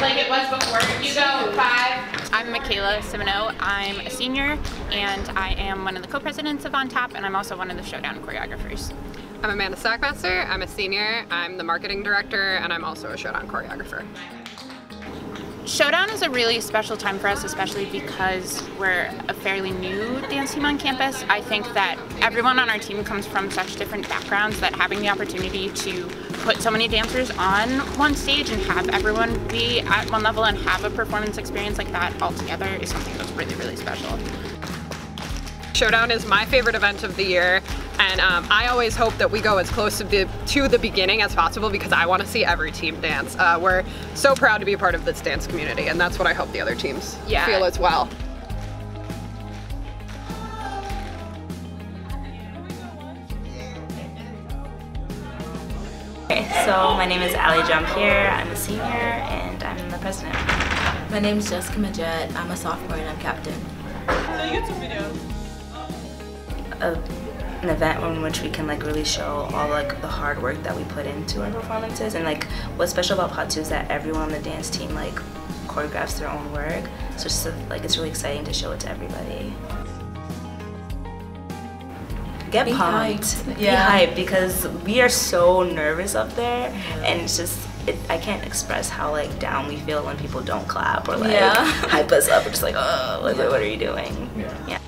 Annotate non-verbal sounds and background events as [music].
like it was before. You go five. I'm Michaela Simino. I'm a senior and I am one of the co-presidents of On Tap and I'm also one of the Showdown choreographers. I'm Amanda Stackmaster. I'm a senior. I'm the marketing director and I'm also a Showdown choreographer. Showdown is a really special time for us, especially because we're a fairly new dance team on campus. I think that everyone on our team comes from such different backgrounds that having the opportunity to put so many dancers on one stage and have everyone be at one level and have a performance experience like that all together is something that's really, really special. Showdown is my favorite event of the year and um, I always hope that we go as close to the, to the beginning as possible because I want to see every team dance. Uh, we're so proud to be a part of this dance community and that's what I hope the other teams yeah. feel as well. Okay, so my name is Ali Jean-Pierre, I'm a senior and I'm the president. My name is Jessica Majette, I'm a sophomore and I'm captain. The YouTube video a, an event in which we can like really show all like the hard work that we put into our performances and like what's special about PATU is that everyone on the dance team like choreographs their own work so it's just, like it's really exciting to show it to everybody. Get Be pumped. Hyped. Yeah. Be hyped because we are so nervous up there yeah. and it's just it, I can't express how like down we feel when people don't clap or like yeah. [laughs] hype us up. We're just like, oh, like, yeah. what are you doing? yeah.